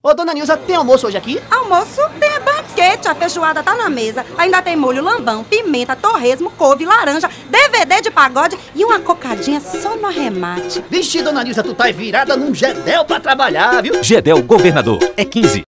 Ô, dona Nilza, tem almoço hoje aqui? Almoço? Tem banquete, a feijoada tá na mesa. Ainda tem molho lambão, pimenta, torresmo, couve, laranja, DVD de pagode e uma cocadinha só no arremate. Vixe, dona Nilza, tu tá virada num gedel pra trabalhar, viu? Gedel Governador, é 15.